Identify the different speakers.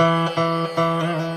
Speaker 1: Música